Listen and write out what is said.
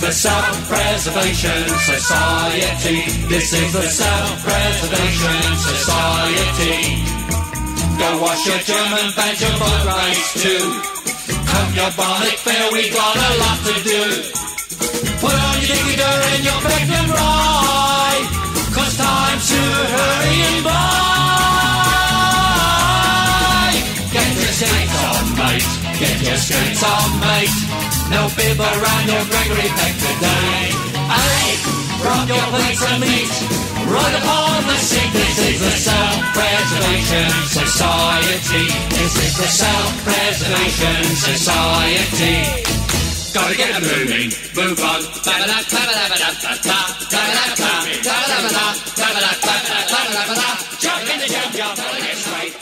the Self-Preservation Society. This is the Self-Preservation Society. Go wash your German boat race too. Comb your Barnet Fair, we got a lot to do. Get your skirts on, mate. No bib around your Gregory Peck today. Aye, from your plates of meat. Right upon the sick, this is the self-preservation society. This is the self-preservation society. Gotta get a moving, move on. Jump in the junkyard, get straight,